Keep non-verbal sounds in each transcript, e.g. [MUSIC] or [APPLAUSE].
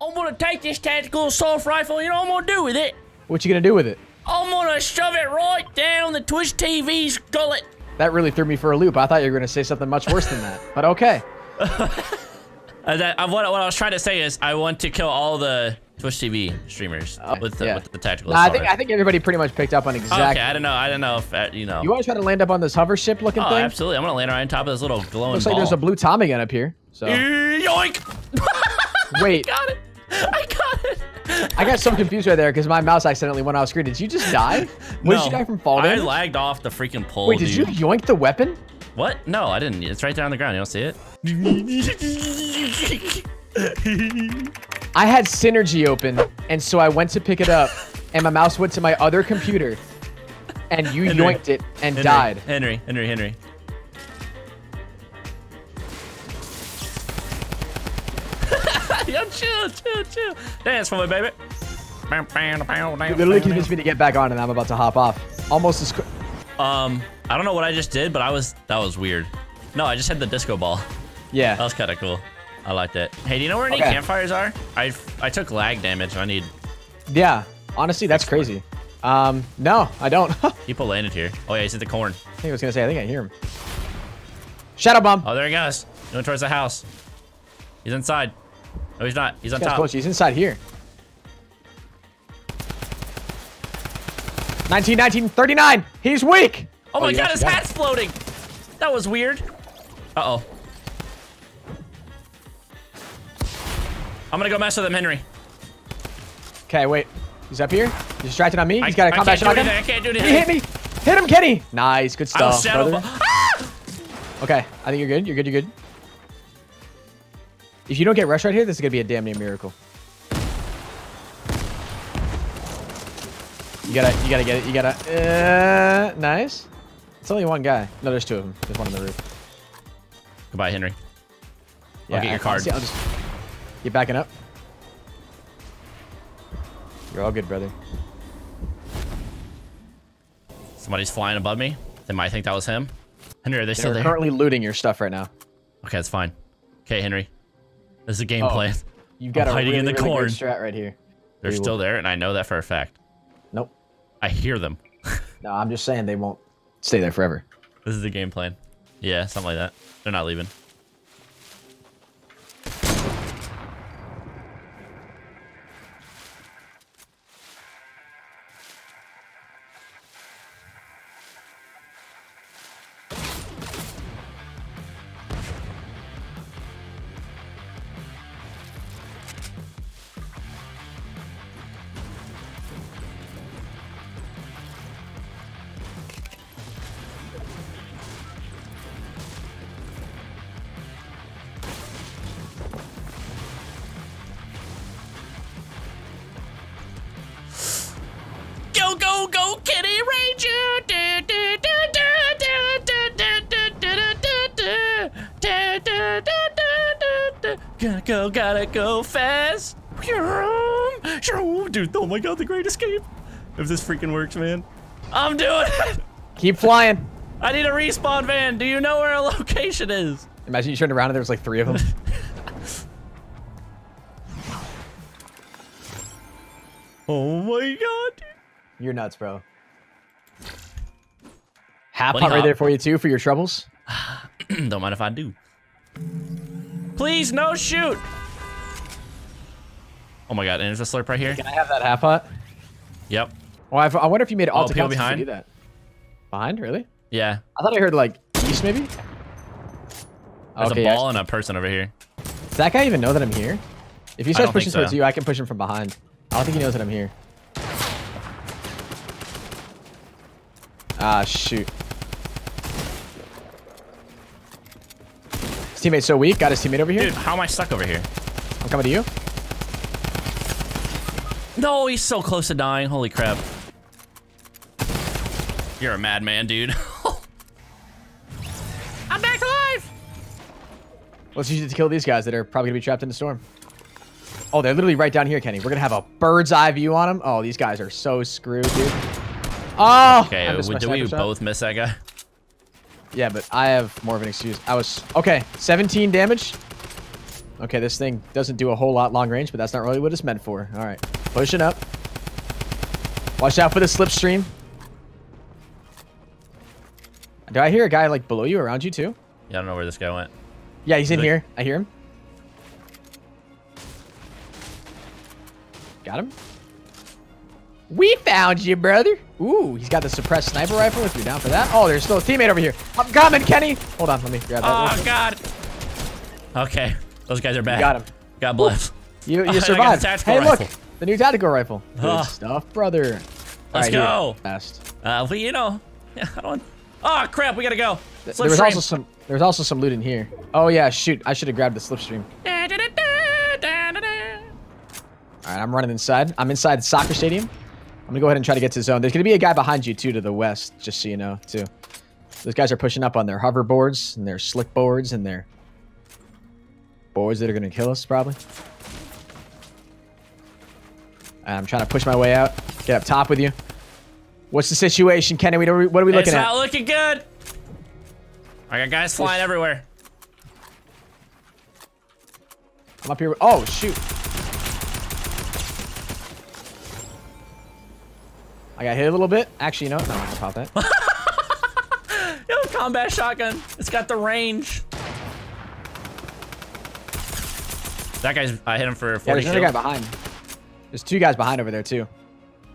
I'm gonna take this tactical assault rifle. You know what I'm gonna do with it? What you gonna do with it? I'm gonna shove it right down the Twitch TV's gullet. That really threw me for a loop. I thought you were gonna say something much worse than that. But okay. [LAUGHS] Uh, that, uh, what, what I was trying to say is I want to kill all the Twitch TV streamers with, the, yeah. with the tactical Nah, I think I think everybody pretty much picked up on exactly. Okay, I don't know. I don't know if uh, you know. You want to try to land up on this hover ship looking thing. oh, thing? absolutely. I'm gonna land right on top of this little glowing Looks ball. like there's a blue Tommy gun up here. So Yoink! [LAUGHS] [LAUGHS] wait, I got it. I got it. I got so confused right there because my mouse accidentally went off screen. Did you just [LAUGHS] die? What, Did you die from falling? I damage? lagged off the freaking pole. Wait, did you dude. yoink the weapon? What? No, I didn't. It's right there on the ground. You don't see it? I had Synergy open, and so I went to pick it up, and my mouse went to my other computer, and you Henry. yoinked it and Henry, died. Henry, Henry, Henry. Chill, chill, chill. Dance for me, baby. It literally convinced me to get back on, and I'm about to hop off. Almost as quick. Um, I don't know what I just did, but I was that was weird. No, I just had the disco ball. Yeah. That was kind of cool. I liked it. Hey, do you know where any Okay. campfires are? I I took lag damage. I need Yeah. Honestly, that's crazy. Um, no, I don't. I people landed here. Oh yeah, he's at the corn. I think I was gonna say, I think I hear him. Shadow bomb. Oh, there he goes. Going towards the house. He's inside. No, he's not. He's on This guy's top. close. He's inside here. 19, 19, 39. He's weak. Oh my god, his got hat's floating. That was weird. Uh oh. I'm gonna go mess with him, Henry. Okay, wait. He's up here. He's distracted on me. I- He's got I a combat can't do shotgun. I can't do anything. He hit me. Hit him, Kenny. Nice. Good I was stuff, shadow brother. Ah! Okay, I think you're good. You're good. You're good. If you don't get rush right here, this is gonna be a damn near miracle. You gotta, you gotta get it. You gotta. Uh, nice. It's only one guy. No, there's two of them. There's one on the roof. Goodbye, Henry. Yeah, I'll get your card. honestly, I'll just get backing up. You're all good, brother. Somebody's flying above me. They might think that was him. Henry, are they still They're there? currently looting your stuff right now. Okay, that's fine. Okay, Henry. This is a game Oh, plan. You've got I'm a hiding really, in the really corn. strat right here. They're They still will- there, and I know that for a fact. Nope. I hear them. [LAUGHS] No, I'm just saying they won't stay there forever. This is the game plan. Yeah, something like that. They're not leaving. Gotta go, gotta go fast. Dude, oh my god, the great escape. If this freaking works, man. I'm doing it. Keep flying. I need a respawn van. Do you know where a location is? Imagine you turned around and there was like three of them. [LAUGHS] Oh my god, dude. You're nuts, bro. Half hop right there for you too for your troubles. [CLEARS THROAT] Don't mind if I do. Please, no shoot. Oh my god, and there's a slurp right here. Can I have that half hut? Yep. Well, I've, I wonder if you made Oh, alt people accounts to behind? do that. Behind, really? Yeah. I thought I heard like east, maybe. There's okay, a yeah. ball and a person over here. Does that guy even know that I'm here? If he starts don't think pushing towards you, I can push him from behind. I don't think he knows that I'm here. Ah, shoot. His teammate's so weak. Got his teammate over here. Dude, how am I stuck over here? I'm coming to you. No, he's so close to dying. Holy crap. You're a madman, dude. [LAUGHS] I'm back alive. Let's use it to kill these guys that are probably gonna be trapped in the storm. Oh, they're literally right down here, Kenny. We're gonna have a bird's eye view on them. Oh, these guys are so screwed, dude. Oh! Okay, I did we shot. both miss that guy? Yeah, but I have more of an excuse. I was okay. 17 damage. Okay, this thing doesn't do a whole lot long range, but that's not really what it's meant for. All right, pushing up. Watch out for the slipstream. Do I hear a guy like below you, around you too? Yeah, I don't know where this guy went. Yeah, he's in here. I hear him. Got him. We found you, brother. Ooh, he's got the suppressed sniper rifle if you're down for that. Oh, there's still a teammate over here. I'm coming, Kenny. Hold on, let me grab that. Oh God. Okay, those guys are bad. got him. God bless. You, you [LAUGHS] survived. Hey, look, the new tactical rifle. Good Ugh. stuff, brother. Let's here. go. Fast. Uh, but you know, [LAUGHS] I don't. Oh crap, we gotta go. Th- There was also some. There was also some loot in here. Oh yeah, shoot! I should have grabbed the slipstream. All right, I'm running inside. I'm inside the soccer stadium. I'm gonna go ahead and try to get to zone. There's gonna be a guy behind you too, to the west, just so you know, too. Those guys are pushing up on their hoverboards and their slick boards and their boards that are gonna kill us probably. And I'm trying to push my way out. Get up top with you. What's the situation, Kenny? We don't- What are we looking It's looking not at? looking good. I got guys flying everywhere. I'm up here. Oh shoot! I got hit a little bit. Actually, you know, what? no, I'm gonna pop that. [LAUGHS] Yo, combat shotgun. It's got the range. That guy's. I hit him for Yeah, 40 there's another guy behind. There's two guys behind over there too.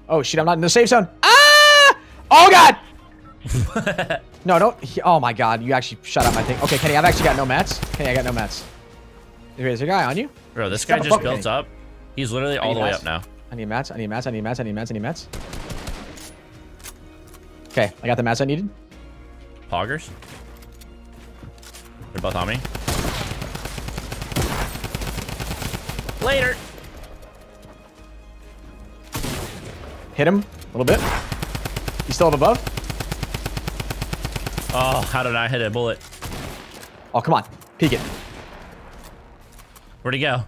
Oh shit! I'm not in the safe zone. Ah! Oh god! [LAUGHS] no, don't. he- oh my god! You actually shut up my thing. Okay, Kenny, I've actually got no mats. Kenny, I got no mats. There's a guy on you. Bro, this He's guy just built up. He's literally all the way mats? up now. I need mats. I need mats. I need mats. I need mats. I need mats. I need mats. Okay, I got the mats I needed. Poggers. They're both on me. Later. Hit him a little bit. He's still up above. Oh, how did I hit a bullet? Oh, come on. Peek it. Where'd he go?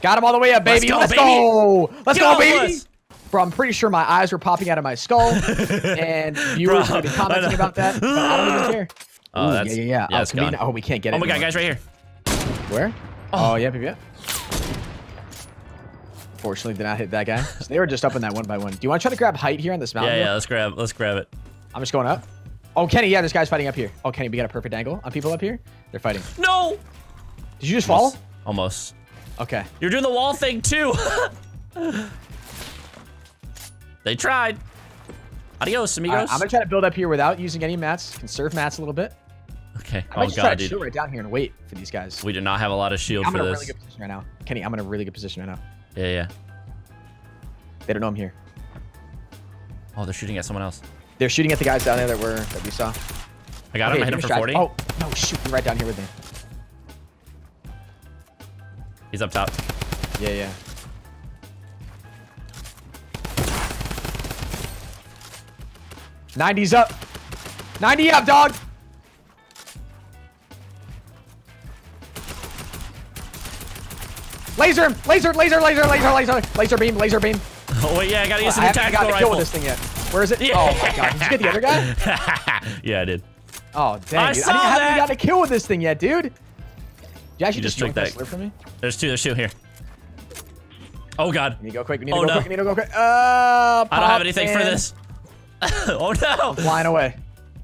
Got him all the way up, Let's baby. go, Let's baby. go. Let's Get go, baby. us. Bro, I'm pretty sure my eyes were popping out of my skull, [LAUGHS] and viewers would be commenting about that, but I don't even care. [GASPS] Oh, Ooh, that's- yeah, yeah, yeah. yeah, oh, oh, we can't get it. Oh my god, guys, right here. Where? Oh. oh, yeah, yeah, yeah. Fortunately, did not hit that guy. So they were just up in that one by one. Do you want to try to grab height here on this mountain? Yeah, yeah. Let's grab. Let's grab it. I'm just going up. Oh, Kenny, yeah, this guy's fighting up here. Oh, Kenny, we got a perfect angle on people up here. They're fighting. No. Did you just fall? Almost. Almost. Okay. You're doing the wall thing too. [LAUGHS] they tried. Adios, amigos. I'm gonna try to build up here without using any mats. Conserve mats a little bit. okay. I might Oh just try to dude. chill right down here and wait for these guys. We do not have a lot of shield I'm for in a this. really good position right now. Kenny, I'm in a really good position right now. Yeah, yeah. They don't know I'm here. Oh, they're shooting at someone else. They're shooting at the guys down there that were that we saw. I got him. I hit him for 40. Oh no, shoot! You're right down here with me. He's up top. Yeah, yeah. Ninety's up. Ninety up, dog. Laser him! Laser! Laser! Laser! Laser! Laser! Laser beam! Laser beam! [LAUGHS] Oh wait, yeah, I gotta use I some haven't tactical gotten a kill with this thing yet. Where is it? Yeah. Oh my god! Did you get the other guy? [LAUGHS] yeah, I did. Oh dang! I dude. saw I didn't- haven't that. gotten a kill with this thing yet, dude. Did you actually You just drink that from me? There's two. There's two here. Oh god. We need to go quick. We need to Oh, go no. quick. We need to go quick. Uh, I don't have anything for this. [LAUGHS] oh no. Flying away.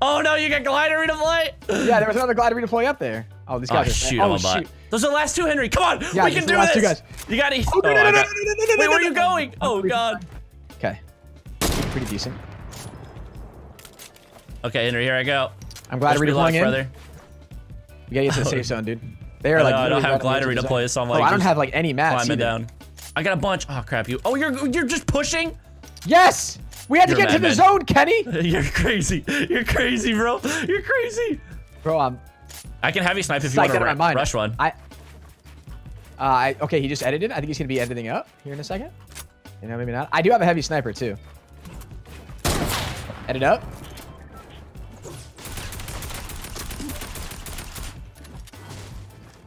Oh no, you got glider redeploy. Yeah, there was another glider redeploy up there. Oh, these Oh guys are shoot, oh, I'm shoot. Those are the last two, Henry. Come on, Yeah, we can do last two this. guys. You got to. Oh, no, oh, no, I no, no, got- no, no, no, no, Wait, where are you going? Oh god. Okay. Pretty decent. Okay, Henry, here I go. I'm glad luck, redeploying in. brother. We gotta get to the [LAUGHS] safe zone, dude. They are like. I don't have right on the glider edge of the redeploy, so I'm Oh, like I don't have like any mats Climbing down. I got a bunch. Oh crap, you. Oh, you're you're just pushing. Yes, we had to get to the madman. zone, Kenny. [LAUGHS] You're crazy. You're crazy, bro. You're crazy. Bro, I'm I can have you snipe if you want to my mind. rush one. I. Uh, I, okay, he just edited. I think he's gonna be editing up here in a second. You know, maybe not. I do have a heavy sniper too. Edit up.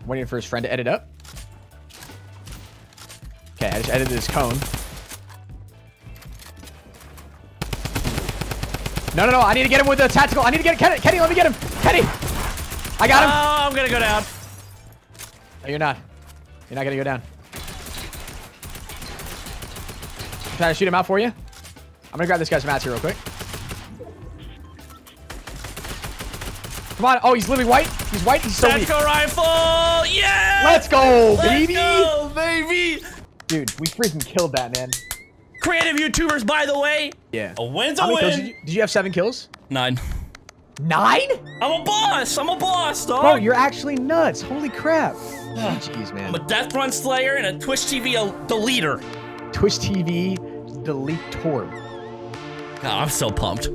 Waiting for his friend to edit up. Okay, I just edited his cone. No, no, no! I need to get him with the tactical. I need to get Kenny. Kenny, let me get him. Kenny, I got him. Oh, I'm gonna go down. No, you're not. You're not gonna go down. I'm trying to shoot him out for you. I'm gonna grab this guy's mats here real quick. Come on. Oh, he's living white. He's white. He's so weak. Tactical rifle! Yeah! Let's go, Let's baby. go, baby! Dude, we freaking killed that, man. Creative YouTubers, by the way. Yeah. A win's a How kills win. did you, did you have? Seven kills? Nine. Nine? I'm a boss. I'm a boss, dog. Bro, you're actually nuts. Holy crap. Jeez, man. I'm a Death Run Slayer and a Twitch TV uh, deleter. Twitch TV delete Torb. God, I'm so pumped.